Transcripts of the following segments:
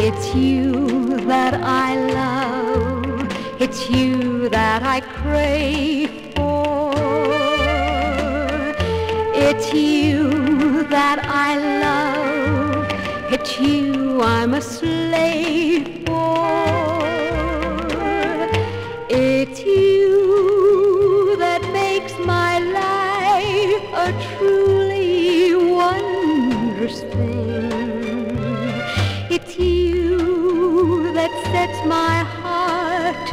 It's you that I love. It's you that I crave for. It's you that I love. It's you I'm a slave for. It's you that makes my life a truly wondrous thing. That sets my heart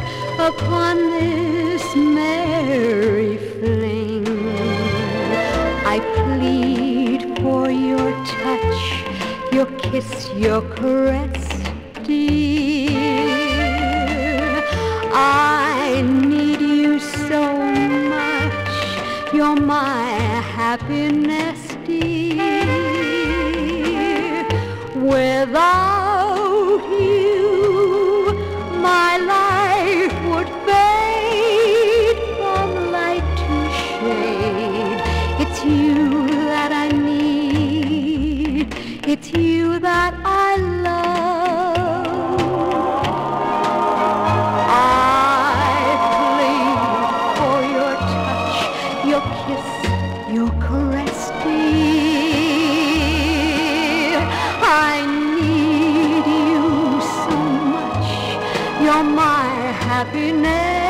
upon this merry fling. I plead for your touch, your kiss, your caress, dear. I need you so much. You're my happiness. It's you that I love. I plead for your touch, your kiss, your caress, dear. I need you so much. You're my happiness.